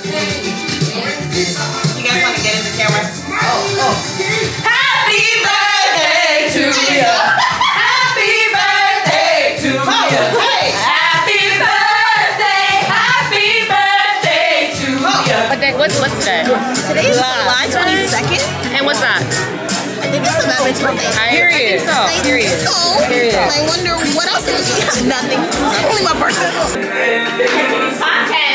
You guys want to get in the camera? Oh, oh. Happy birthday to you. Happy birthday to you. Oh, hey. Happy birthday. Happy birthday to you. What day, what's, what's today? Today's July 22nd. And what's that? I think it's Amendment's birthday. I, I think so. I Period. think so. Period. I wonder what else it is. Nothing. Only my birthday. Content.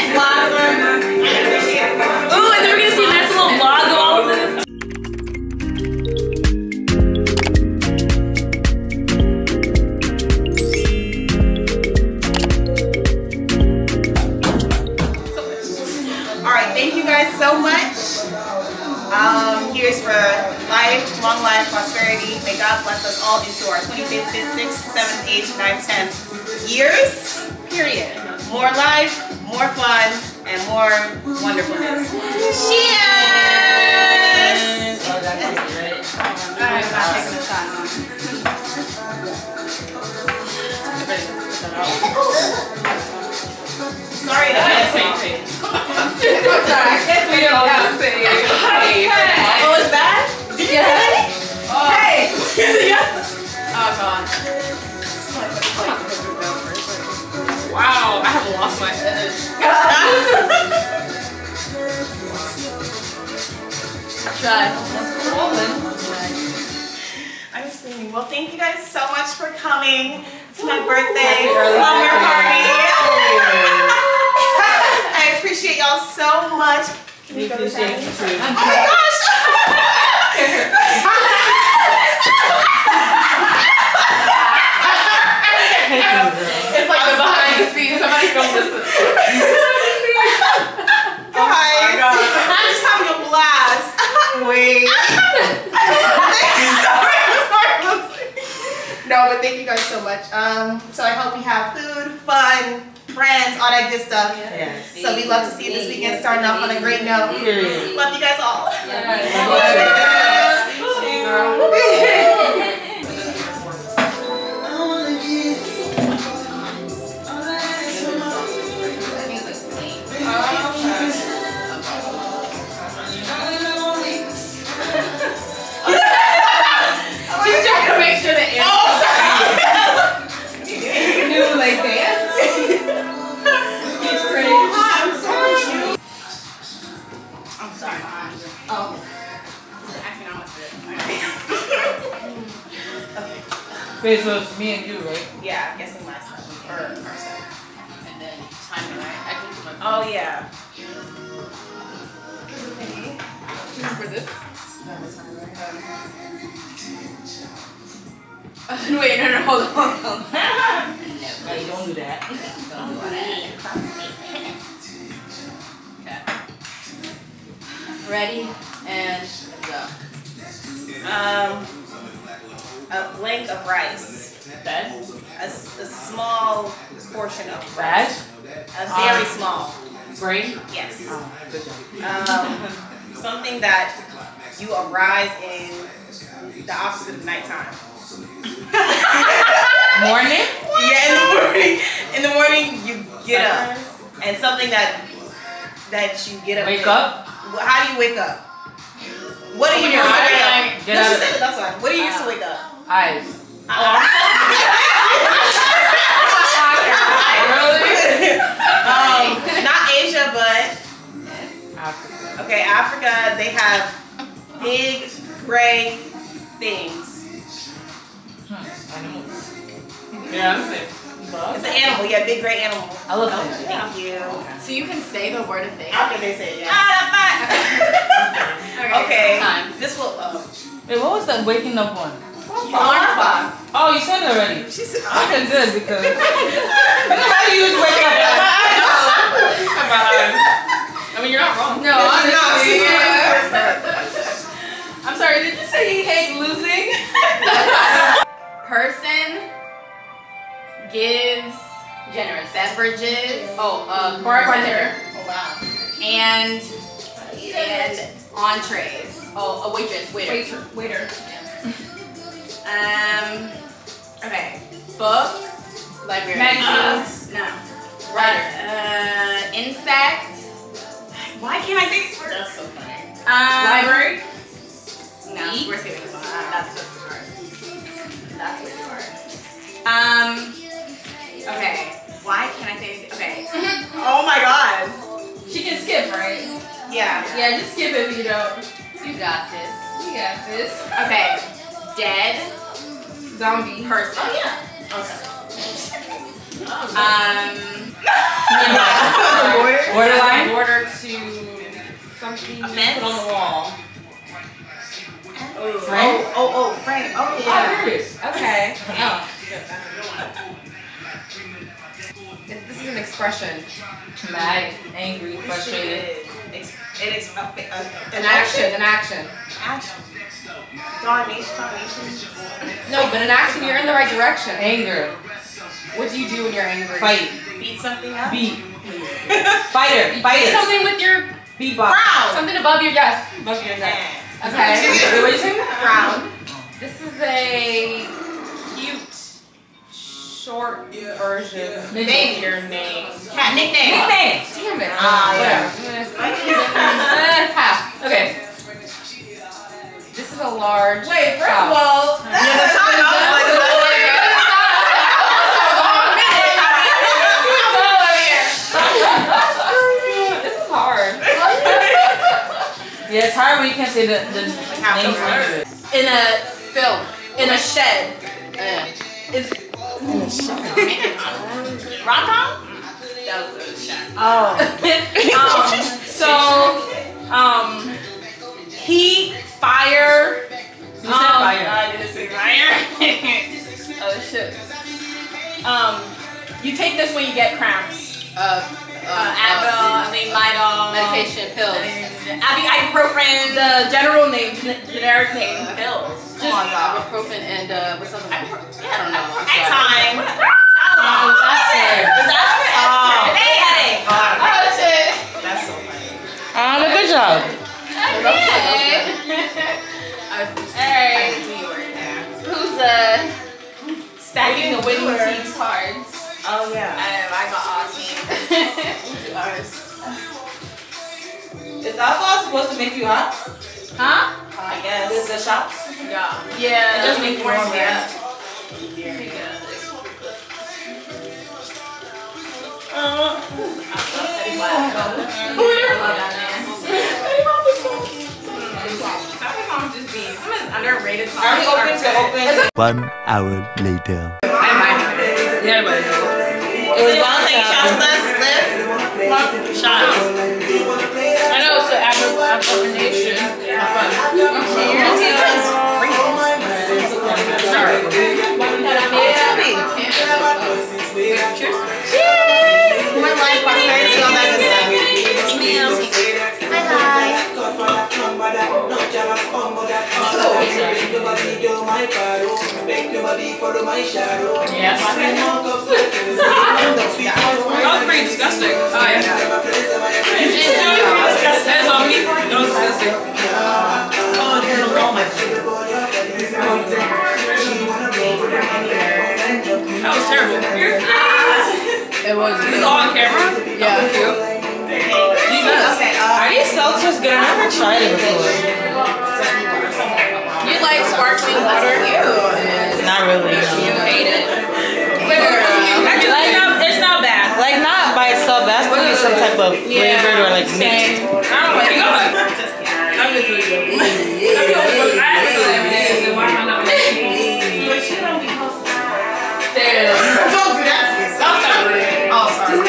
Long life, prosperity. May God bless us all into our 25th, 5th, 6th, 7th, 8th, 9th, 10th years. Period. More life, more fun, and more wonderfulness. Cheers! Wow, I have lost my edge. I'm screaming. Well, thank you guys so much for coming to my birthday slumber party. I appreciate y'all so much. Can we go to Shannon? Oh my It's like the behind the scenes. Somebody filmed this. gosh! I'm just having a blast. Wait. no, but thank you guys so much. Um, so I hope you have food, fun, friends, all that good stuff. Yes. So we love to see you this weekend starting off on a great note. Period. Love you guys all. She's Okay, so it's me and you, right? Yeah, I'm guessing my son. Or our son. And then time it right. I can do my Oh yeah. for this. Uh, wait, no, no, hold on, hold on. Hey, don't do that. Don't do that. Ready and go. Um, a blank of rice. Bed. A, a small portion of rice. A very small. Brain? Yes. Oh. Um, something that you arise in the opposite of nighttime. Morning? Yeah, in the morning. In the morning, you get up, and something that that you get up. Wake with. up? How do you wake up? What do you your to wake up? like, No, out she of said it, that's fine. What do you use to wake up? Eyes. really? um, not Asia, but Africa. okay, Africa. They have big gray things. Animals. Yeah, that's it. It's an animal. Yeah, big gray animal. I love Elephant. Thank you. So you can say the word of thing. After they say it, yeah. Ah, that's fine. okay. Time. This will. Uh, Wait, what was that waking up one? Alarm. Oh, you said it already. She said. Okay, good because. How do you use wake up? I mean, you're not wrong. No, No, honestly. she I'm sorry, did you say you hate losing? Person gives generous beverages. Oh, uh, bartender. Oh wow. And and entrees. Oh, a waitress, waiter. Waiter. Waiter. Um. Okay. Book. Library. Magazines. Uh, no. Writer. Uh, insect. Why can't I say? That's so funny. Um, Library? No, we're skipping this one. Uh, That's just hard. That's what you are. Um. Okay. Why can't I say? Okay. oh my god. She can skip, right? Yeah. Yeah, just skip it if you don't. You got this. You got this. Okay. Dead Zombie. person. Oh, yeah. Okay. Um. Borderline? Border to something fence? put on the wall. Frame? Oh, oh, oh, frame. Oh, Oh, yeah. there it is. Okay. Oh. It- This is an expression. Mad, angry, frustrated. It's, it is a, a, An action. An action. Action. Domination. Domination. No, but in action, you're in the right direction. Anger. What do you do when you're angry? Fight. Beat something up. Beat. Fighter. Do Fighter. something with your Beatbox. Frown. something above your desk. Above your neck. Yeah. Okay. Wait, what you say? Frown. This is a cute short version Name Baby. your name. Cat nickname. Nickname. Damn it. Ah, Whatever. Eh, half. Okay. This is a large. Wait, first of all, yeah, the time I was like, is that This is hard. Yeah, it's hard when you can't say the, the half the names word. next to it. In a film. in a shed. Is Rom com? Oh. um, so, um, heat, fire. You said fire. I didn't say fire. Oh shit. Um, you take this when you get cramps. Uh, Uh, Advil, I mean Midol. medication pills. Abi ibuprofen. The general name, generic name. pills. Just- Come on, dog. Ibuprofen and uh, what's other one? I don't know. I'm sorry. time. Oh, aspirin. Was aspirin? Oh. Hey, headache. Oh shit. That's so funny. Um, a good job. Okay. Alright. Who's uh stacking the winning team's cards? Oh yeah. Um, I got awesome. Is alcohol supposed to make you hot? Huh? I guess. Is the shots? Yeah. Yeah. It does make you warm, yeah. I'm just being. I'm an underrated. Are we open to open? One hour later. Yeah, but Is it all take shots with us? Liv? Shots. I know it's an affirmation. More life, prosperity, all that good stuff. Yeah. That was pretty disgusting. Oh yeah. That's on me. That was disgusting. That was terrible. It was. This is all on camera? Yeah. Are these seltzers good? I've never tried it before. Type of flavored or like mixed. I don't like God. I'm just really I'm the only one I have to every day, so why am I not making Damn. Don't do that to yourself. Oh, sorry.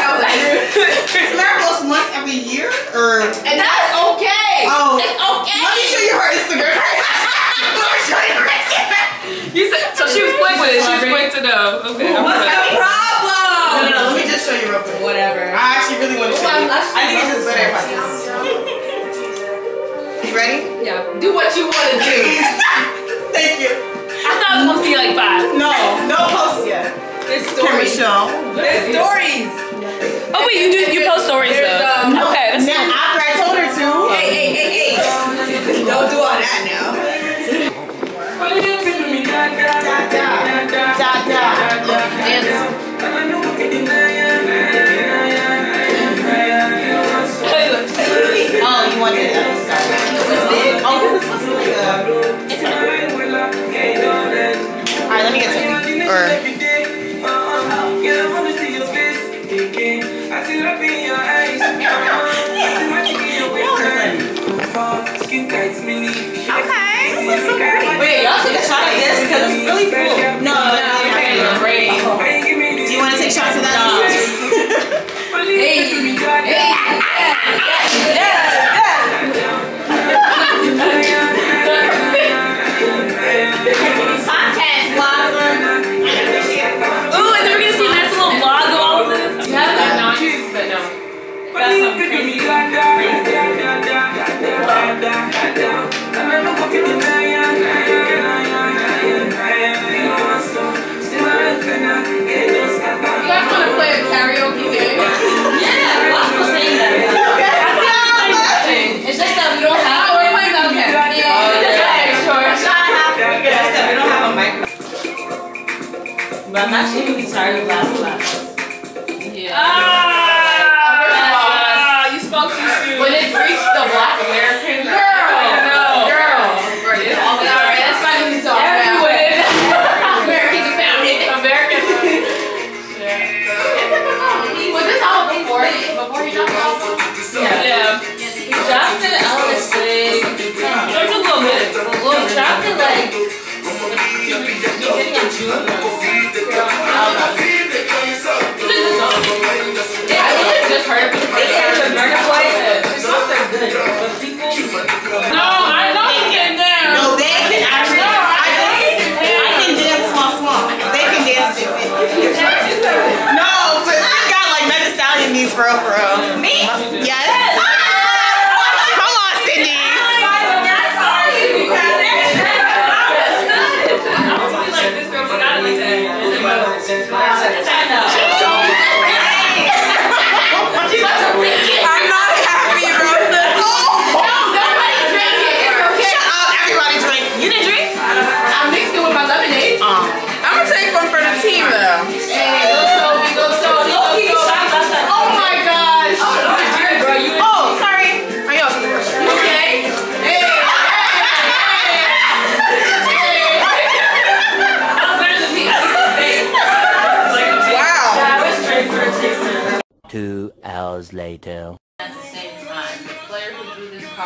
Miracles once every year? Or. And that's okay. Oh. It's okay. Let me show you her Instagram. Let me show you her Instagram. You said, so she was quick with it. She was quick to know. Okay. I'm What's good. the problem? No, no, no. Let me just show you real quick. Whatever. I actually really want to show you. I think it's just better if I just. You ready? Yeah. Do what you want to do. But I'm actually really tired of last class. Ah, you spoke too soon. When it reached the Black American girl, know.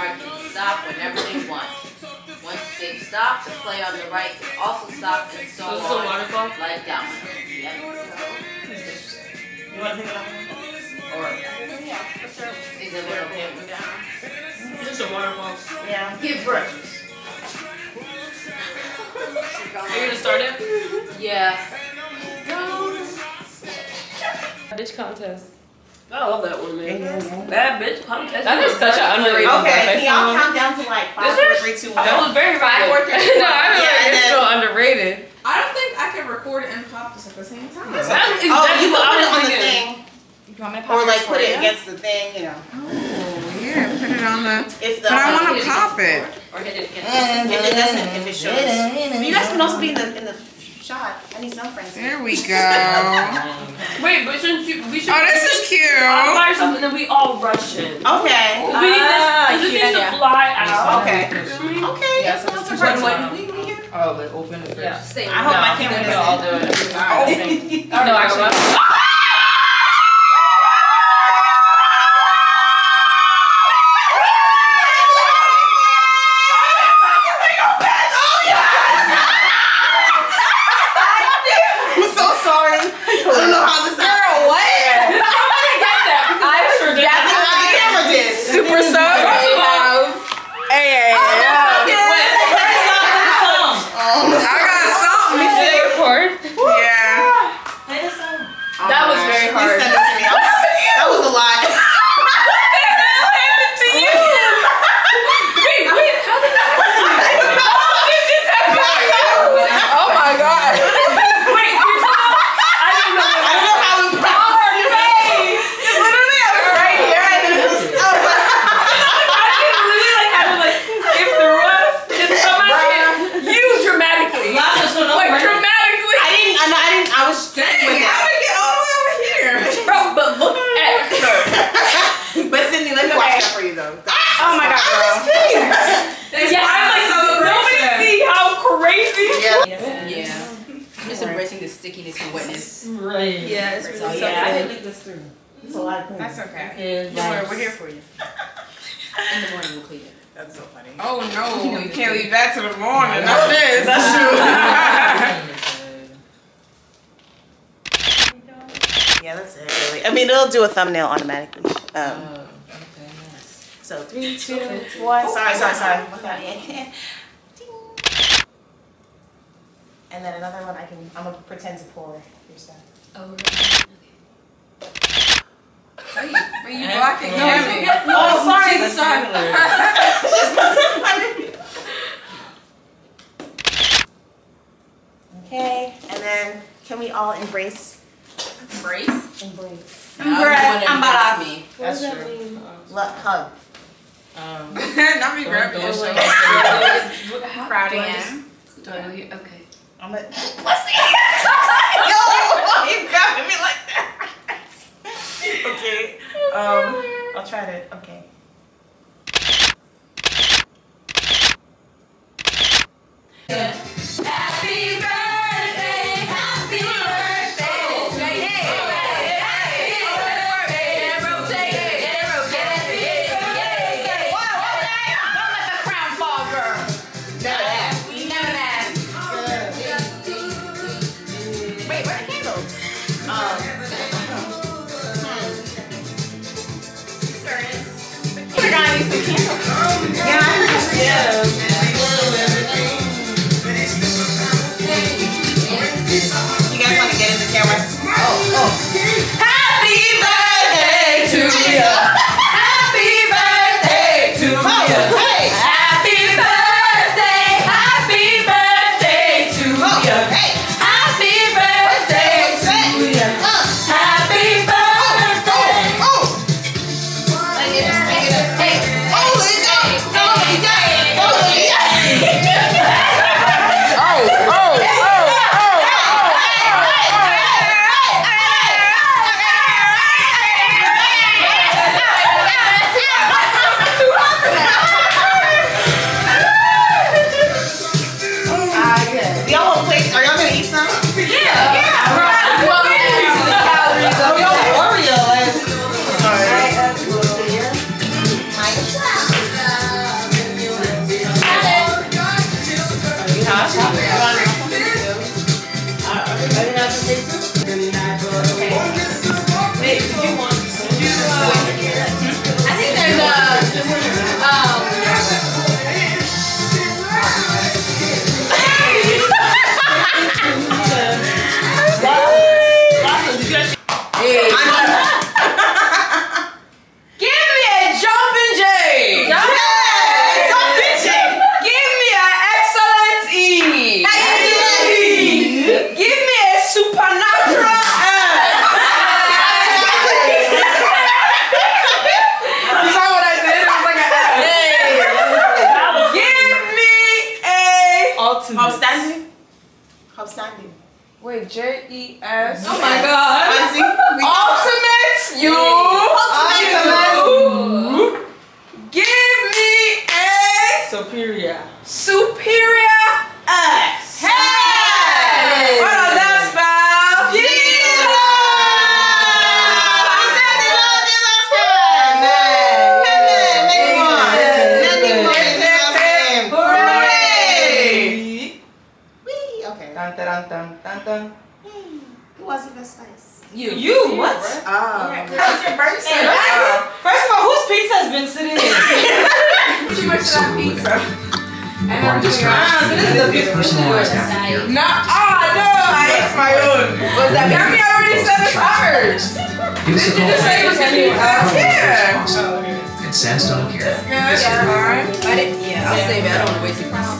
Card can stop whenever they want. Once they stop, the player on the right can also stop and so So it's a on. waterfall? Like that one. Yep. You want to pick it up? Or is it little bit down? Just a waterfall. Yeah. Give breakfast. Are you gonna start it? Yeah. Bitch contest. I love that one, man. Bad bitch contest. That is such an underrated Okay, can y'all count down to like five, Is four, it? three, two, one? That was very Five, four, rapid. three, two, No, I one. feel Yeah, like it's then- still underrated. I don't think I can record it and pop this at the same time. That's Oh, exactly you can put it on the thinking. thing, You want me to pop or like put it you? against the thing, you know. Oh, yeah, put it on the. If the But I want to pop it. Or hit it against it doesn't, if it shows. You guys can also be in the in the shot. I need some friends. There we go. oh, Wait, but shouldn't you? We should. Oh, this is cute. All by yourself, and then we all rush in. Okay. we need this. Ah, 'cause this needs to fly out. Okay. Feel me? Okay. Yeah, that's so not just one We- we here. Oh, but open it first. Yeah. Stay I hope my No, camera then I'll doesn't. do it. Oh. No, actually. I'm so sorry. I don't know how this happened. what? I forgot. The camera did. Super sub? Hey, hey, yeah. I got something. Record. Yeah. That was very You hard. sent it to me. I was- That was a lot. Oh my god. Wait, here's the- I didn't know. I don't know how it Literally, I was right here and then it was. Keita can witness. Right. Yeah, it's really So, Yeah, I something. didn't think this through. It's a lot of things. That's okay. Kids, Don't worry, we're here for you. In the morning we'll clean it. That's so funny. Oh no, you can't leave that to the morning. Not this. That's true. Yeah, that's it. Really. I mean, it'll do a thumbnail automatically. Um, Oh, okay, nice. so three, two, one. Sorry, sorry, sorry. And then another one. I can. I'm gonna pretend to pour your stuff. Oh, Are you blocking No, Kevin? Oh, sorry. That's regular. okay, and then can we all embrace? Embrace? Embrace. I'm the one that embrace me. That's true. Love, hug. Um, Not me grabbing your don't shoulder. go Crowding Do I in. just- Do I go here? Okay. I'm a. Pussy. Yo, why you grabbing me like that? Um, I'll try to. Okay. Wait, was the best slice? You. You? What? Oh. How's your birthday? First of all, whose pizza has been sitting here? Too much of that pizza. And I'm doing Ah, so this is a big personalized after. No, ah, no, I ate my own. Was that Gabby already said it's ours. Give us a call. Just say it was gonna be up here. And Sandstone Care. Yeah, that's fine. I didn't, yeah, I'll save it. I don't want to waste it. It's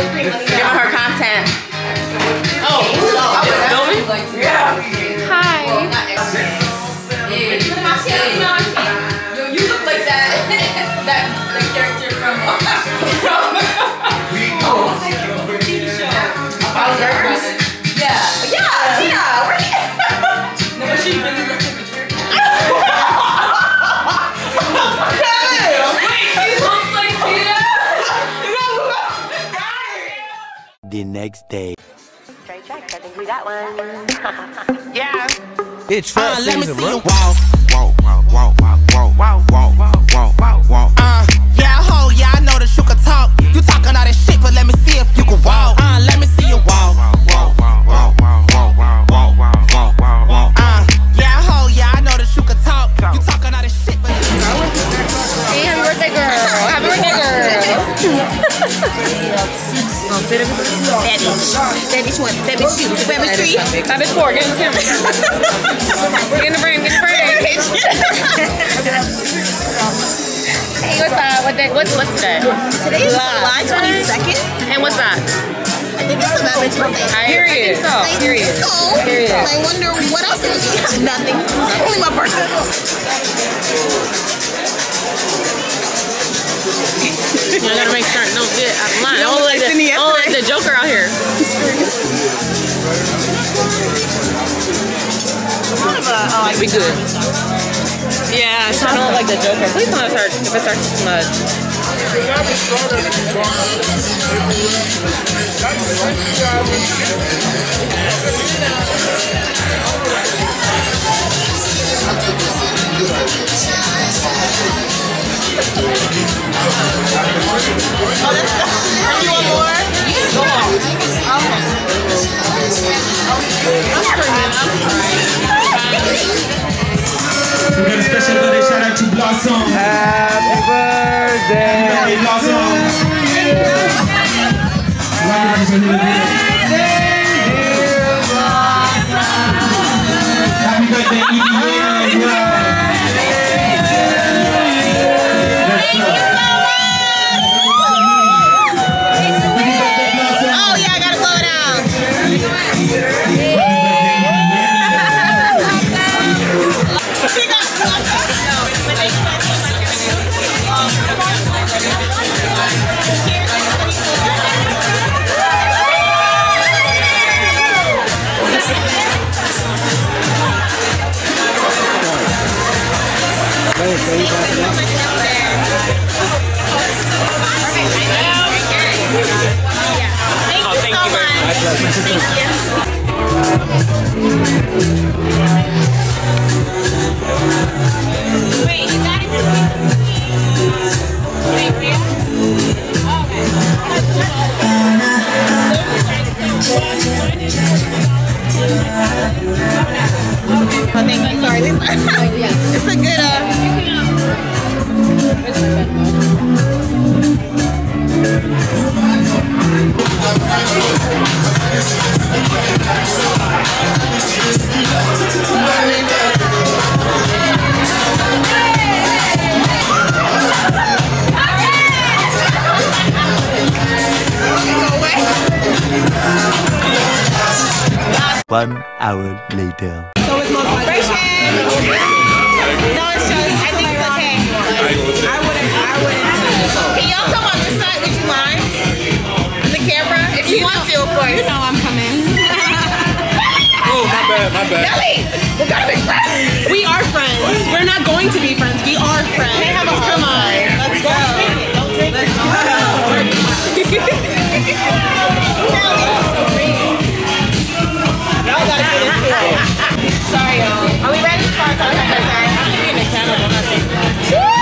Give her her content. Oh, filming? Yeah. Hi. Yo, you look like that, that, character from. About? Next day. It's uh, let me see you walk, walk, walk, walk, walk, walk, walk, walk, walk, walk, walk. Uh, yeah, ho, yeah, I know that you can talk. You talking all that shit, but let me see if you can walk. Uh, let me see you walk, walk, one. That bitch two. That bitch three. That four. Get in the camera. Get in the frame. Get in the frame. Hey, what's up? What day, what's what's today? Today is July 22nd. And what's that? I think it's that bitch birthday. Period. so. I Period. think so. Period. I wonder what else it is. Nothing. It's only my birthday. Be good. Yeah, I don't like the Joker. Please don't start if it starts to smudge. You want more? We got a special birthday shout out to Blossom. Happy birthday. Happy Blossom. Why did you say Happy birthday, Edie. One hour later. celebration. No, it's just, I think it's okay. I wouldn't, I wouldn't. Can y'all come on this side? Would you mind? On the camera? If you want to, of course. You know I'm coming. Oh, my bad, my bad. Nelly, we gotta be friends. We are friends. We're not going to be friends. We are friends. Come on. Let's go. Let's Y'all gotta get into it. Sorry, y'all. Are we ready for our time? I'm gonna be in the camera,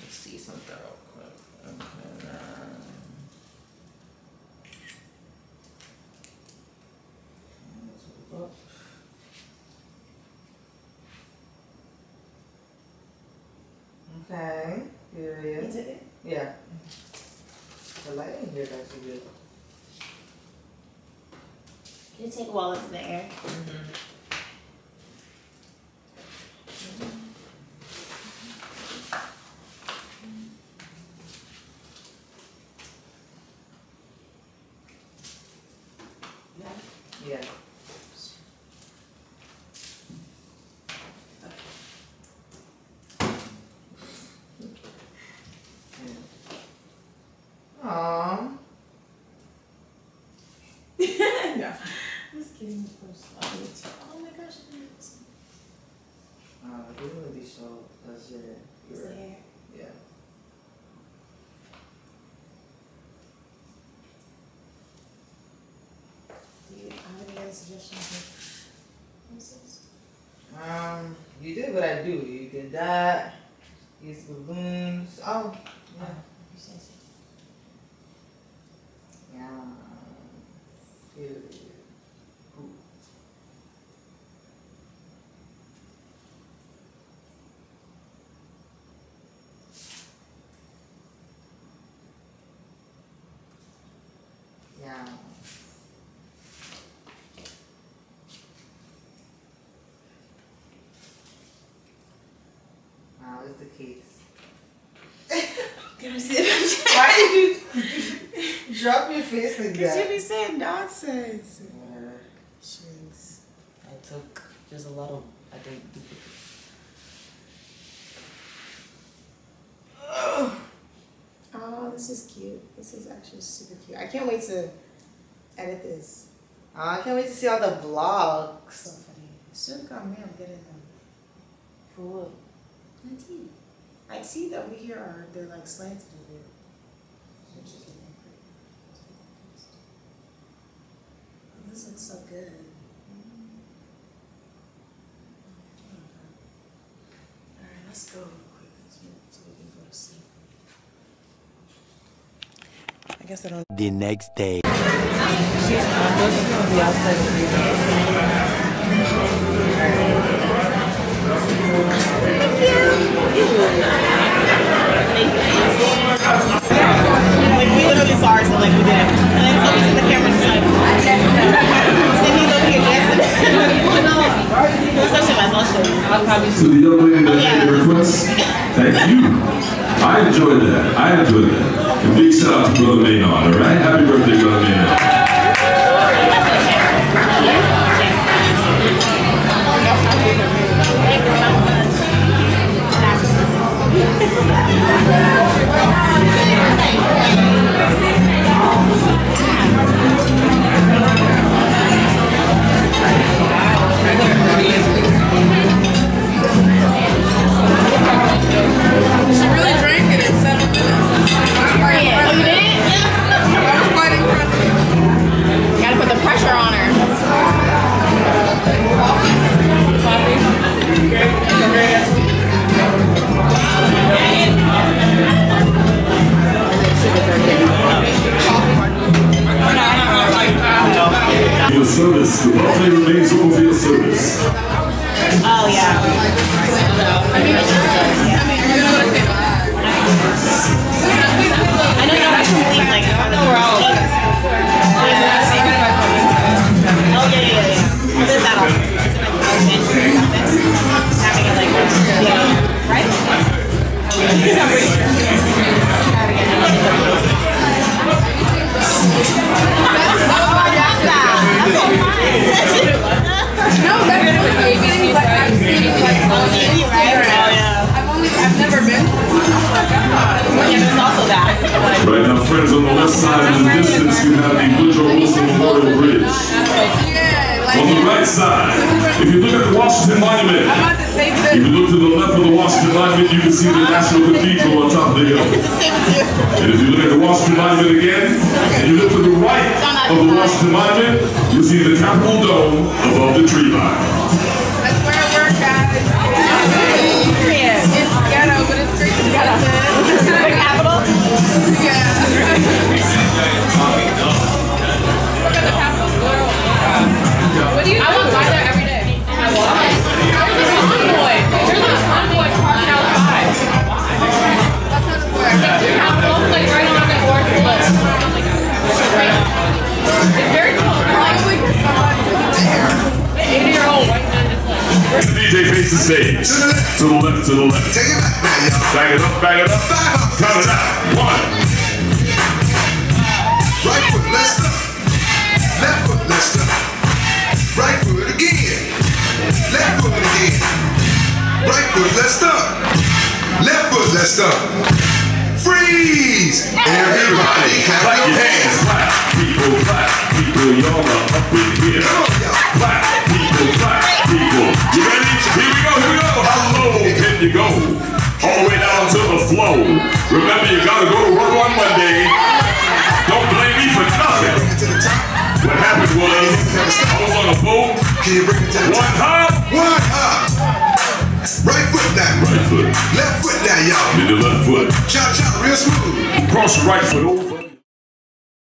Let's see something real quick. Okay. um, let's look up. Okay. Period. Yeah. The lighting here is actually good. Can you take while it's in the air? Yeah. Aww. yeah. Just kidding, of course. Oh my gosh, I didn't notice. Uh, I didn't really show us your, Is your the hair? yeah. Do you have any suggestions? Um, you did what I do. You did that. Use balloons. Oh, yeah. You say so. Yeah. Period. Cool. Yeah. Wow, it's case. Can I see it? Why did you drop your face like that? Because you be saying nonsense. Yeah. Shrinks. I took just a lot of, I think, duplicates. Oh, this is cute. This is actually super cute. I can't wait to edit this. Oh, I can't wait to see all the vlogs. So funny. Soon come me, I'm getting them. For what? My teeth. I see that over here are they're like slanted a bit. Which is looking pretty. Oh, This looks so good. Alright, let's go real quick so we- so we can go to sleep. I guess I don't The next day. Like we literally saw ourselves like we did. And then somebody's in the camera just like Sydney's over here dancing. It's actually nice, I'll show you. To the young lady that made the request, thank you. I enjoyed that. I enjoyed that. And big shout out to Brother Maynard, all right? Happy birthday, Brother Maynard. Friends, on the left side in the distance, you have the Woodrow Wilson Memorial Bridge. On the right side, if you look at the Washington Monument, I'm about to say if you look to the left of the Washington Monument, you can see the National Cathedral on top of the hill. And if you look at the Washington Monument again, and you look to the right of the Washington Monument, you'll see the Capitol Dome above the tree line. To the left, to the left. Take it back, Back it up, back it up. Count it out. One. Right foot, let's stop. Left foot, let's. Right foot again. Left foot again. Right foot, let's stop. Left foot, let's stop. Freeze! Everybody clap your hands. Clap. People clap. People, y'all are up in here. Clap. People clap. People. You ready? Here we go, here we go. How low can you go? All the way down to the flow. Remember, you gotta go to work on Monday. Don't blame me for nothing. What happened was, I was on a boat. Can you bring it to the One hop. One hop. Right foot now. Right foot. Left foot now, y'all. Then the left foot. Chop, chop, real smooth. Cross your right foot over.